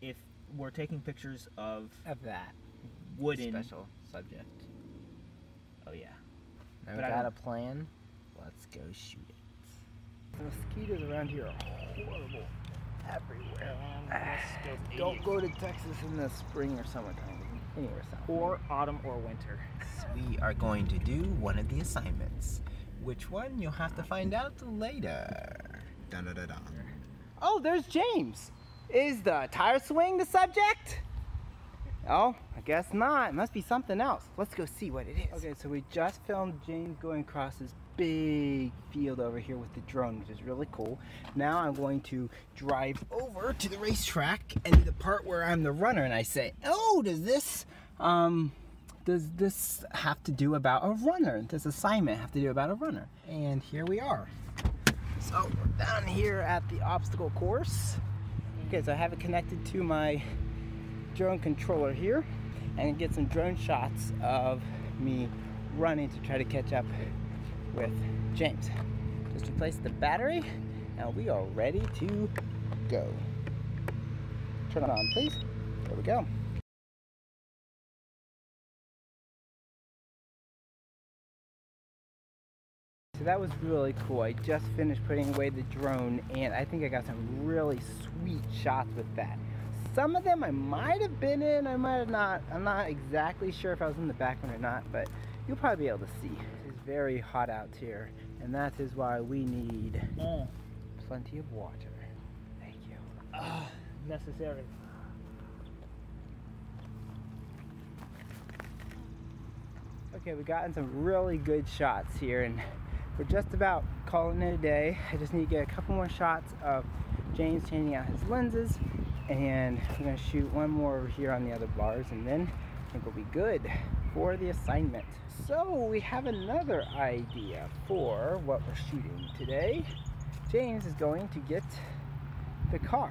if we're taking pictures of Of that wooden. special subject. Oh yeah. Now But we I got don't- a plan. Let's go shoot it. The mosquitoes around here are horrible. Everywhere. Ah, don't go to Texas in the spring or summertime. Anywhere south. Or autumn or winter. We are going to do one of the assignments. Which one you'll have to find out later. Dun, dun, dun, dun. Oh, there's James. Is the tire swing the subject? Oh, I guess not. It must be something else. Let's go see what it is. Okay, so we just filmed James going across this big field over here with the drone, which is really cool. Now I'm going to drive over to the racetrack and the part where I'm the runner and I say, oh, does this, um, does this have to do about a runner? Does assignment have to do about a runner? And here we are. So we're down here at the obstacle course. Okay, so I have it connected to my drone controller here and get some drone shots of me running to try to catch up with James. Just replace the battery and we are ready to go. Turn it on, please. There we go. So that was really cool. I just finished putting away the drone and I think I got some really sweet shots with that. Some of them I might have been in, I might have not. I'm not exactly sure if I was in the background or not, but you'll probably be able to see. It's very hot out here and that is why we need Mm. plenty of water. Thank you. Ah, necessary. Okay, we've gotten some really good shots here and we're just about calling it a day. I just need to get a couple more shots of James changing out his lenses and we're gonna shoot one more over here on the other bars and then I think we'll be good for the assignment. So we have another idea for what we're shooting today. James is going to get the car.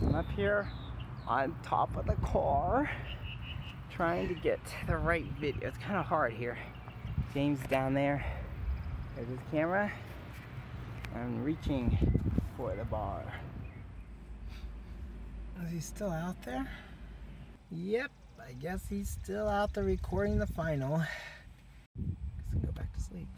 I'm up here on top of the car trying to get the right video. It's kind of hard here. James down there. There's his camera. I'm reaching for the bar. Is he still out there? Yep, I guess he's still out there recording the final. I'll go back to sleep.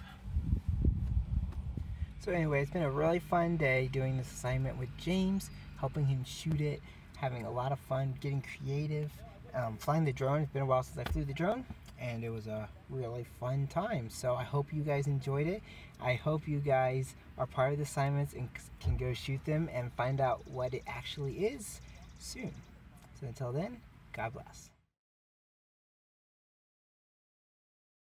So anyway, it's been a really fun day doing this assignment with James, helping him shoot it, having a lot of fun, getting creative. Um, flying the drone, it's been a while since I flew the drone, and it was a really fun time. So I hope you guys enjoyed it. I hope you guys are part of the assignments and can go shoot them and find out what it actually is soon. So until then, God bless.